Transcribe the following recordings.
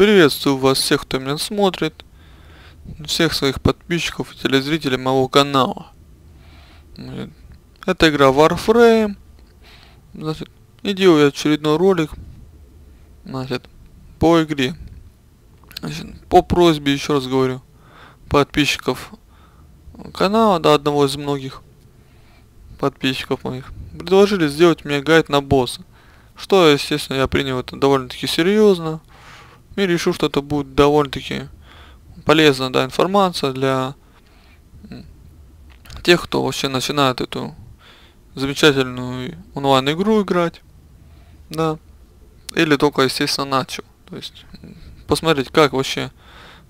Приветствую вас всех, кто меня смотрит, всех своих подписчиков и телезрителей моего канала. Это игра Warframe. Значит, и делаю очередной ролик, значит, по игре. Значит, по просьбе, еще раз говорю, подписчиков канала, да, одного из многих подписчиков моих, предложили сделать мне гайд на босса. Что, естественно, я принял это довольно-таки серьезно. И решил, что это будет довольно-таки полезная да, информация для тех, кто вообще начинает эту замечательную онлайн-игру играть. Да. Или только, естественно, начал. То есть посмотреть, как вообще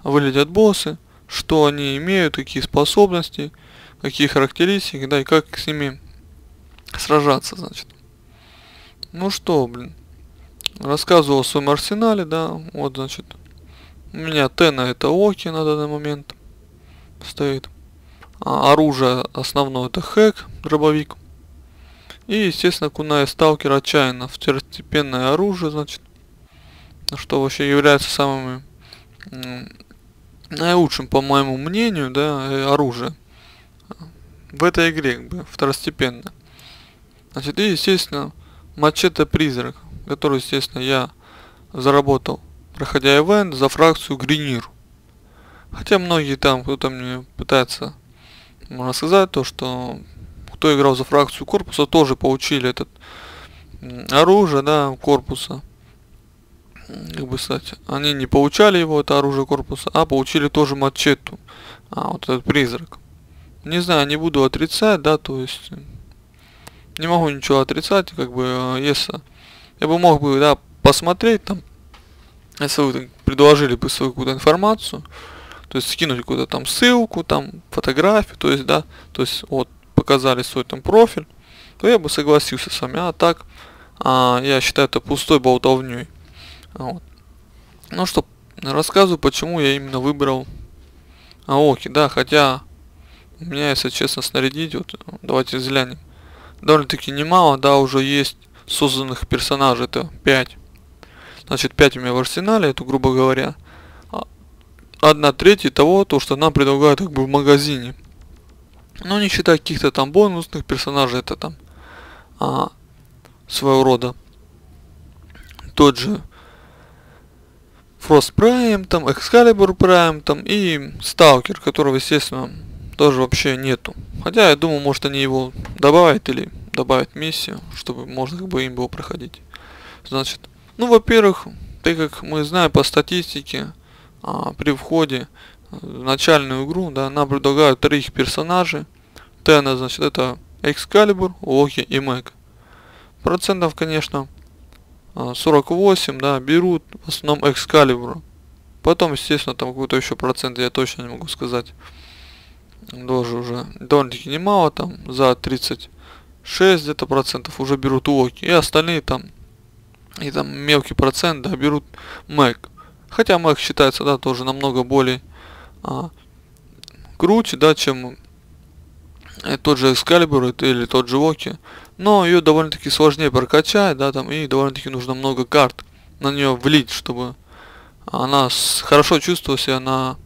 выглядят боссы, что они имеют, какие способности, какие характеристики, да, и как с ними сражаться, значит. Ну что, блин. Рассказывал о своем арсенале, да, вот, значит. У меня Тена это Оки на данный момент стоит. А оружие основное это хэк, дробовик. И, естественно, Кунай Сталкер отчаянно второстепенное оружие, значит. Что вообще является самым наилучшим, по моему мнению, да, э, оружие. В этой игре, как бы, второстепенно. Значит, и, естественно, Мачете Призрак, который, естественно, я заработал, проходя ивент за фракцию Гринир. Хотя многие там, кто-то мне пытается, можно сказать, то, что кто играл за фракцию корпуса, тоже получили этот оружие, да, корпуса. Как бы сказать, они не получали его, это оружие корпуса, а получили тоже мачету, а, вот этот призрак. Не знаю, не буду отрицать, да, то есть не могу ничего отрицать, как бы, э, если я бы мог бы, да, посмотреть там, если вы предложили бы свою какую-то информацию, то есть скинуть какую-то там ссылку, там фотографию, то есть, да, то есть вот показали свой там профиль, то я бы согласился с вами, а так а, я считаю это пустой болтовней. Вот. Ну что, рассказываю, почему я именно выбрал Аоки, да, хотя у меня, если честно, снарядить, вот давайте взглянем довольно-таки немало, да, уже есть созданных персонажей, это 5. Значит, 5 у меня в арсенале, это, грубо говоря, а, одна треть того, то, что нам предлагают как бы в магазине. Ну, не считая каких-то там бонусных персонажей, это там а, своего рода тот же Frost Prime, там Excalibur Prime, там и Stalker, которого, естественно, тоже вообще нету. Хотя я думаю, может они его добавят или добавят миссию, чтобы можно как бы им было проходить. Значит, ну, во-первых, так как мы знаем по статистике, а, при входе в начальную игру, да, нам предлагают троих персонажей. Тена, значит, это Excalibur, Локи и Мэг. Процентов, конечно, 48, а, да, берут в основном Excalibur. Потом, естественно, там какой-то еще процент, я точно не могу сказать тоже уже довольно-таки немало, там за 36 где-то процентов уже берут уоки, и остальные там, и там мелкий процент, да, берут Mac. Хотя Mac считается, да, тоже намного более а, круче, да, чем э, тот же Excalibur или тот же Воки. Но ее довольно-таки сложнее прокачать, да, там, и довольно-таки нужно много карт на нее влить, чтобы она хорошо чувствовала себя на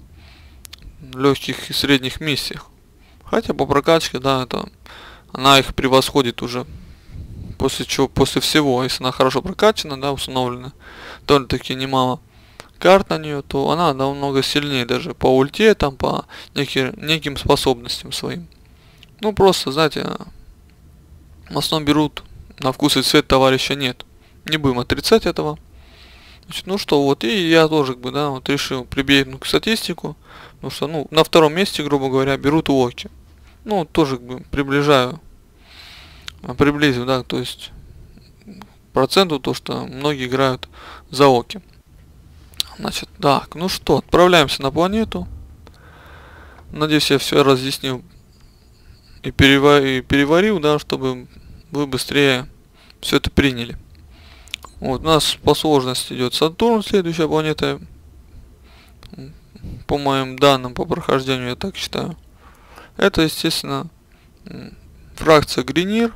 легких и средних миссиях. Хотя по прокачке, да, это она их превосходит уже. После чего, после всего, если она хорошо прокачана, да, установлена, довольно-таки немало карт на нее, то она намного сильнее даже по ульте, там, по неким, неким способностям своим. Ну, просто, знаете, в основном берут на вкус и цвет товарища нет. Не будем отрицать этого. Значит, ну что, вот, и я тоже, как бы, да, вот решил прибегнуть к статистику, потому что, ну, на втором месте, грубо говоря, берут Уоки. Ну, тоже, как бы, приближаю, а, приблизил, да, то есть, проценту то, что многие играют за Оки. Значит, так, ну что, отправляемся на планету. Надеюсь, я все разъяснил и, переварил, и переварил, да, чтобы вы быстрее все это приняли. Вот, у нас по сложности идет Сатурн, следующая планета. По моим данным, по прохождению, я так считаю. Это, естественно, фракция Гринир,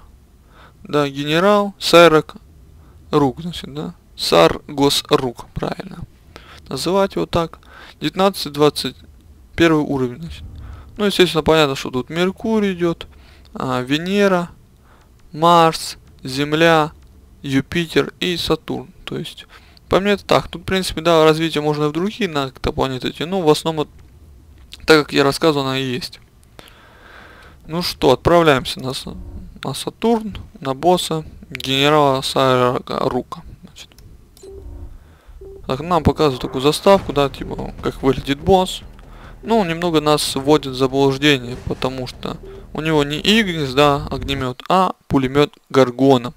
да, генерал, Сайрак, Рук, значит, да. Сар Гос Рук, правильно. называть его так. 19-21 уровень, значит. Ну, естественно, понятно, что тут Меркурий идет, а, Венера, Марс, Земля, Юпитер и Сатурн. То есть, по мне это так. Тут, в принципе, да, развитие можно и в другие на как-то планеты идти, но в основном, так как я рассказывал, она и есть. Ну что, отправляемся на, на Сатурн, на босса, генерала Сайрука. Значит. Так, нам показывают такую заставку, да, типа, как выглядит босс. Ну, немного нас вводит в заблуждение, потому что у него не Игнис, да, огнемет, а пулемет Гаргона.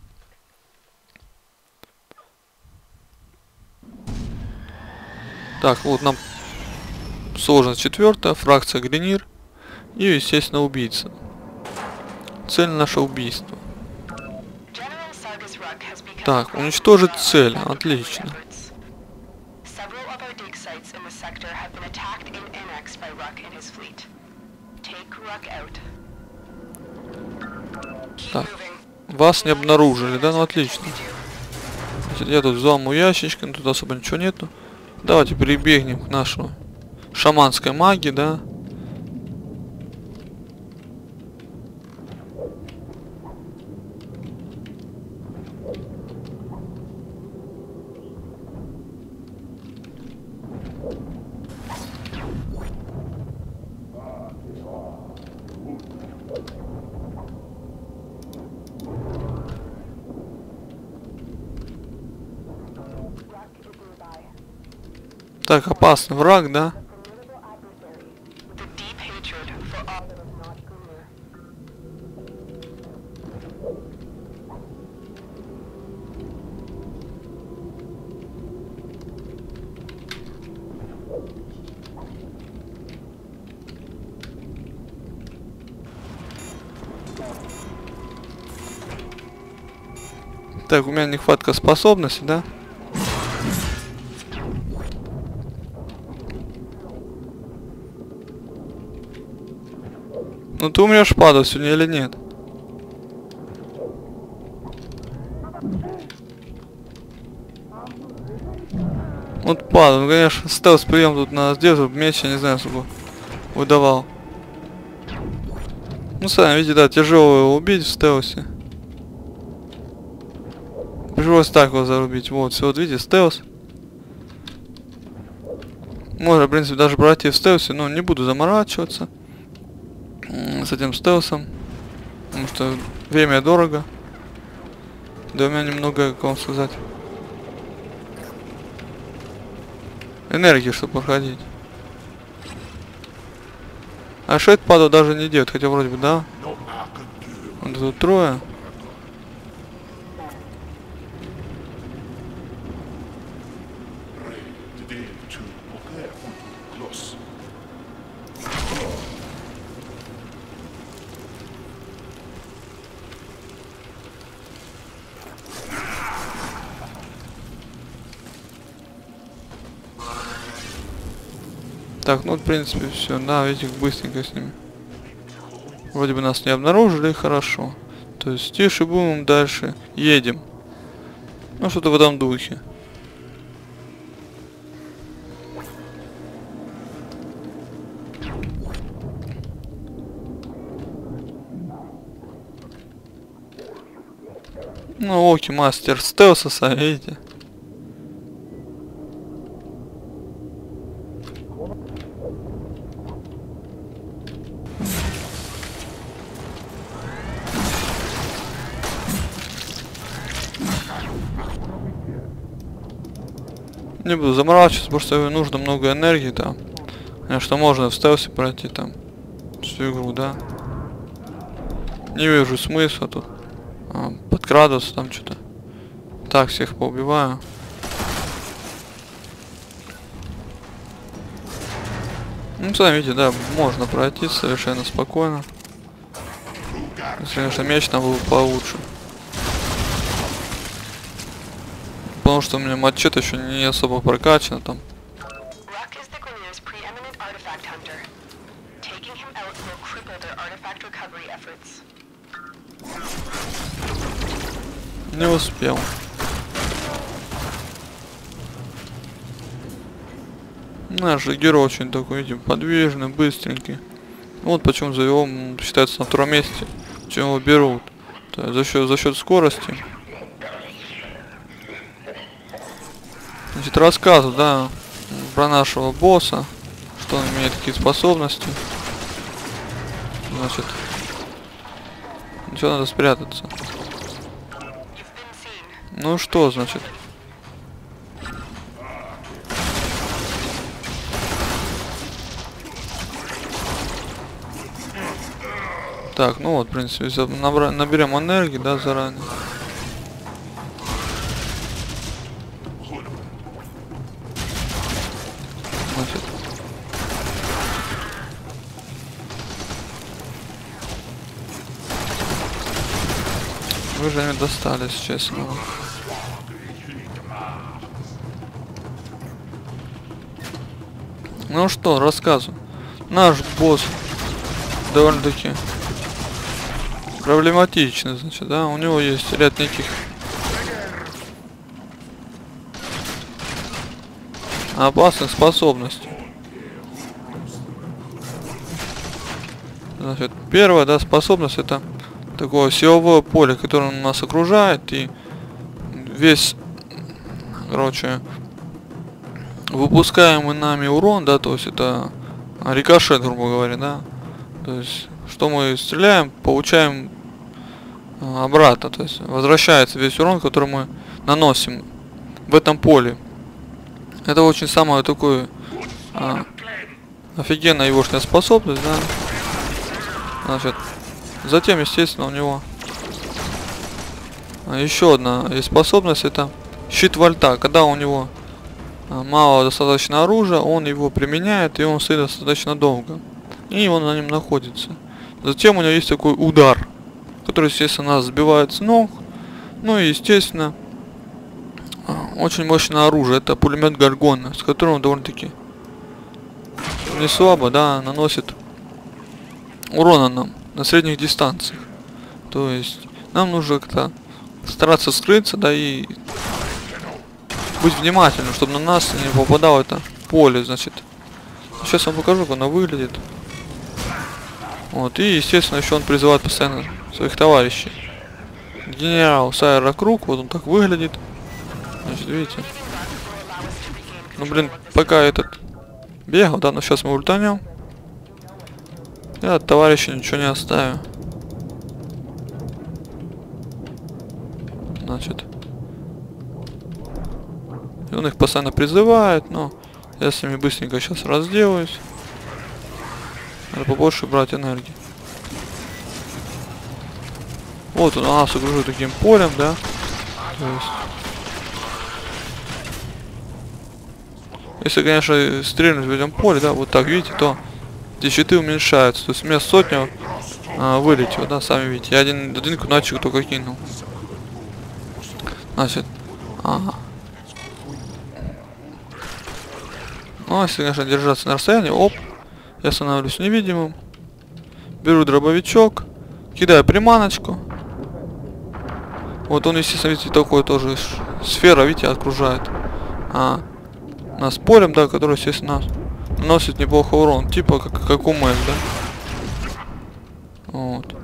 Так, вот нам сложность четвертая, фракция Гренир и, естественно, убийца. Цель наше убийство. Так, уничтожить цель. Отлично. Так. Вас не обнаружили, да? Ну отлично. Я тут взломаю ящички, но тут особо ничего нету. Давайте прибегнем к нашему шаманской магии, да? Так, опасный враг, да? Так, у меня нехватка способности, да? Ну ты умрешь падать сегодня или нет? Вот падал, ну конечно, стелс прием тут надо сделать, меч, я не знаю, сколько выдавал. Ну сами видите, да, тяжело его убить в стелсе. Пришлось так его зарубить. Вот, все, вот видите, стелс. Можно, в принципе, даже пройти в стелсе, но не буду заморачиваться с этим стелсом. Потому что время дорого. Да у меня немного, как вам сказать, энергии, чтобы проходить. А шейд падал даже не делает, хотя вроде бы, да? Вот тут трое. Так, ну в принципе все, да, видите, быстренько с ними. Вроде бы нас не обнаружили, хорошо. То есть тише будем дальше, едем. Ну что-то в этом духе. Ну, оки, мастер стелса, видите? Не буду заморачиваться, что нужно много энергии там. Конечно, можно в стелсе пройти там всю игру, да. Не вижу смысла тут. А, подкрадываться там что-то. Так, всех поубиваю. Ну, сами видите, да, можно пройти совершенно спокойно. Если, конечно, меч там был получше. Потому что у меня матчет еще не особо прокачан там. Не успел. Наш герой очень такой, видим, подвижный, быстренький. Вот почему за его считается на втором месте. Почему его берут. То есть за счет за счет скорости. Значит, рассказываю, да, про нашего босса, что он имеет какие способности. Значит, ничего надо спрятаться. Ну что, значит? Так, ну вот, в принципе, наберем энергии, да, заранее. Вы же не достались, честно. Ну что, рассказываю. Наш босс довольно-таки проблематичный, значит, да, у него есть ряд неких опасных способностей. Значит, первая, да, способность это такое силовое поле, которое нас окружает и весь, короче, выпускаемый нами урон, да, то есть это рикошет, грубо говоря, да, то есть что мы стреляем, получаем а, обратно, то есть возвращается весь урон, который мы наносим в этом поле. Это очень самая такой а, офигенная егошная способность, да. Значит, затем, естественно, у него еще одна есть способность, это щит вольта. Когда у него а, мало достаточно оружия, он его применяет, и он стоит достаточно долго. И он на нем находится. Затем у него есть такой удар, который, естественно, нас сбивает с ног. Ну и, естественно, а, очень мощное оружие. Это пулемет Гаргона, с которым он довольно-таки не слабо, да, наносит урона нам на средних дистанциях. То есть нам нужно как-то стараться скрыться, да, и быть внимательным, чтобы на нас не попадало это поле, значит. Сейчас вам покажу, как оно выглядит. Вот, и, естественно, еще он призывает постоянно своих товарищей. Генерал Сайра Круг, вот он так выглядит. Значит, видите. Ну, блин, пока этот бегал, да, но сейчас мы ультанем. Я от товарища ничего не оставлю. Значит. И он их постоянно призывает, но я с ними быстренько сейчас разделаюсь. Надо побольше брать энергии. Вот он, нас окружил таким полем, да. То есть... Если, конечно, стрельнуть в этом поле, да, вот так, видите, то эти щиты уменьшаются. То есть у меня сотня а, вылетела, да, сами видите. Я один, один куначик только кинул. Значит, ага. Ну, если, конечно, держаться на расстоянии, оп, я становлюсь невидимым. Беру дробовичок, кидаю приманочку. Вот он, естественно, видите, такой тоже сфера, видите, окружает. А, нас полем, да, который, естественно, наносит неплохо урон. Типа как, как у Мэг, да? Вот.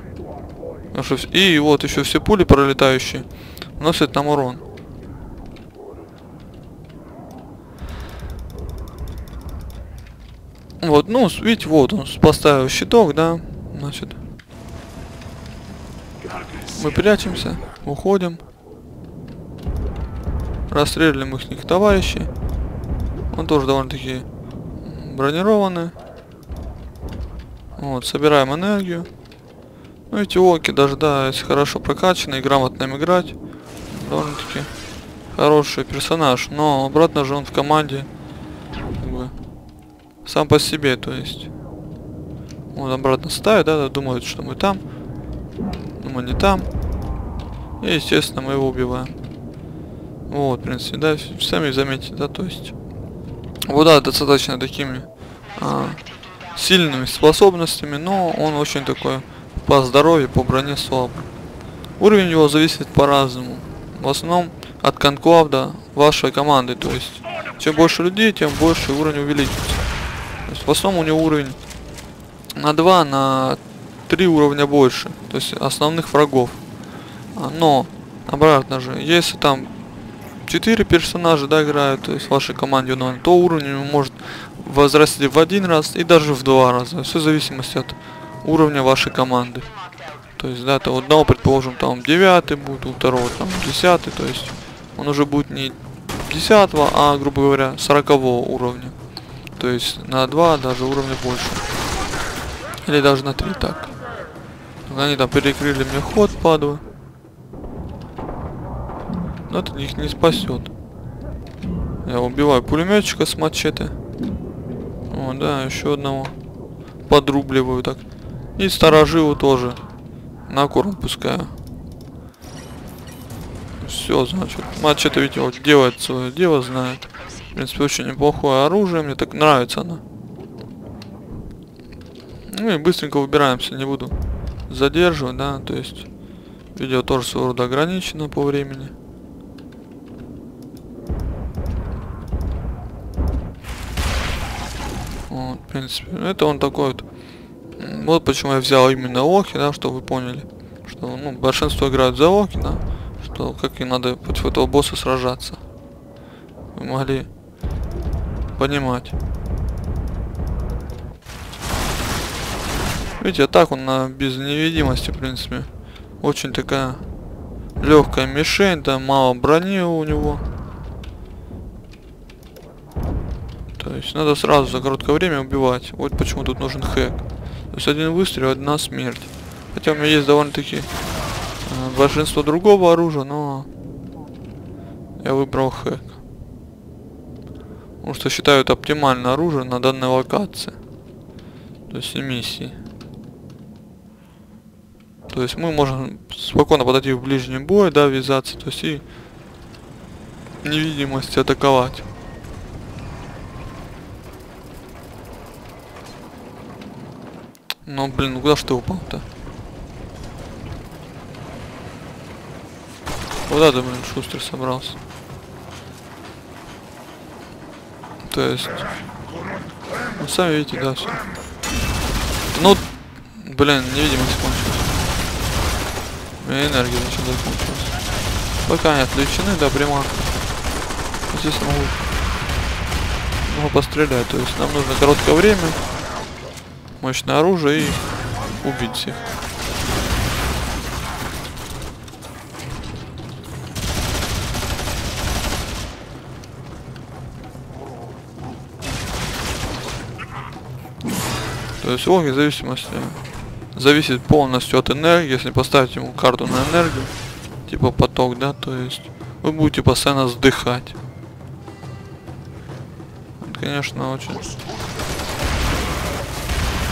Вс- И вот еще все пули пролетающие носят нам урон. Вот, ну, видите, вот он поставил щиток, да, значит. Мы прячемся, уходим. Расстреливаем их товарищей. Он тоже довольно-таки бронированный. Вот, собираем энергию. Ну эти оки даже, да, если хорошо прокачаны и грамотно им играть, довольно-таки хороший персонаж. Но обратно же он в команде как бы, сам по себе, то есть. Он обратно ставит, да, думает, что мы там. Но мы не там. И, естественно, мы его убиваем. Вот, в принципе, да, сами заметите, да, то есть. Вот, да, достаточно такими а, сильными способностями, но он очень такой по здоровью, по броне слабый. Уровень его зависит по-разному. В основном от конклав до вашей команды, то есть Чем больше людей, тем больше уровень увеличится. То есть в основном у него уровень на 2, на 3 уровня больше. То есть основных врагов. А, но, обратно же, если там 4 персонажа, да, играют, то есть в вашей команде, но то уровень может возрасти в один раз и даже в два раза. Все в зависимости от уровня вашей команды. То есть, да, то у одного, предположим, там 9 будет, у второго там 10, то есть он уже будет не 10, а, грубо говоря, 40 уровня. То есть на 2 даже уровня больше. Или даже на 3 так. Они там перекрыли мне ход, падаю. Но это их не спасет. Я убиваю пулеметчика с мачете. О, да, еще одного. Подрубливаю так. И стороживу тоже. На корм пускаю. Все, значит. Мачете ведь вот делает свое дело, знает. В принципе, очень неплохое оружие. Мне так нравится оно. Ну и быстренько выбираемся, не буду задерживать, да, то есть видео тоже своего рода ограничено по времени. Вот, в принципе, это он такой вот. Вот почему я взял именно Оки, да, чтобы вы поняли. Что, ну, большинство играют за Оки, да. Что, как и надо против этого босса сражаться. Вы могли понимать. Видите, а так он на, без невидимости, в принципе. Очень такая легкая мишень, да, мало брони у него. То есть надо сразу за короткое время убивать. Вот почему тут нужен хэк. То есть один выстрел, одна смерть. Хотя у меня есть довольно-таки э, большинство другого оружия, но я выбрал хэк. Потому что считаю это оптимальное оружие на данной локации. То есть и миссии. То есть мы можем спокойно подойти в ближний бой, да, ввязаться, то есть и невидимости атаковать. Ну, блин, ну куда ж ты упал-то? Куда ты, блин, шустер собрался? То есть... Ну, сами видите, да, все. Ну, блин, невидимость кончилась. У меня энергия начала закончилась. Пока они отключены, да, прямо. Здесь могу, могу пострелять. То есть нам нужно короткое время мощное оружие и убить всех. То есть логи зависимости зависит полностью от энергии. Если поставить ему карту на энергию, типа поток, да, то есть вы будете постоянно вздыхать. Конечно, очень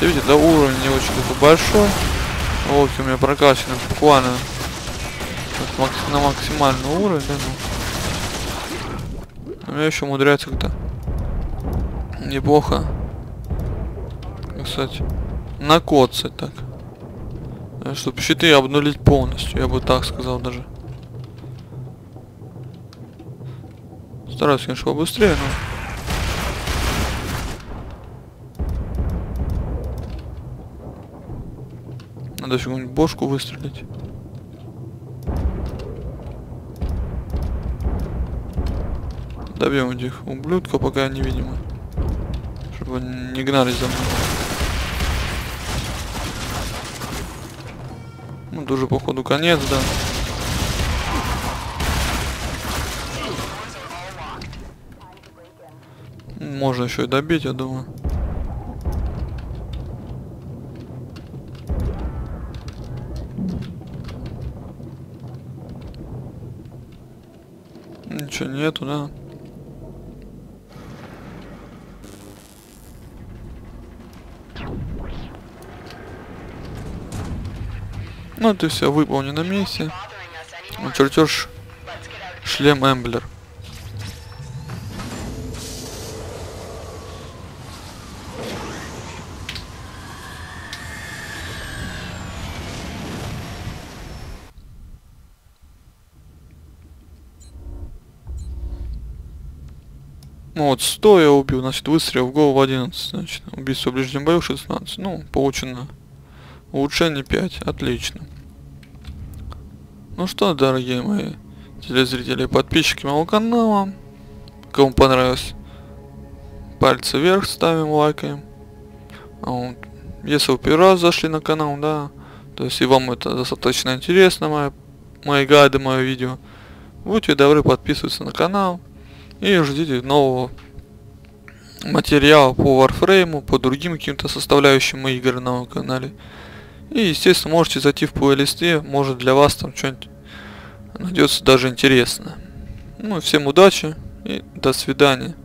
Видите, да, уровень не очень такой большой. Вот у меня прокачаны буквально на максимальный уровень, да, ну. Но меня еще умудряется как-то неплохо, кстати, накоцать так. Чтобы щиты обнулить полностью, я бы так сказал даже. Стараюсь, конечно, побыстрее, но... Надо еще какую-нибудь бошку выстрелить. Добьем этих ублюдков, пока они невидимы. Чтобы они не гнались за мной. Ну, тоже походу конец, да. Можно еще и добить, я думаю. Ничего нету, да? Ну, это все выполнено на месте. Чертеж шлем Эмблер. Ну вот 100 я убил, значит выстрел в голову 11, значит убийство в ближнем бою 16. Ну, получено улучшение 5, отлично. Ну что, дорогие мои телезрители и подписчики моего канала, кому понравилось, пальцы вверх ставим, лайкаем. А вот. Если вы первый раз зашли на канал, да, то есть и вам это достаточно интересно, мои, мои гайды, мое видео, будьте добры подписываться на канал и ждите нового материала по Warframe, по другим каким-то составляющим игр на моем канале. И, естественно, можете зайти в плейлисты, может для вас там что-нибудь найдется даже интересно. Ну, всем удачи и до свидания.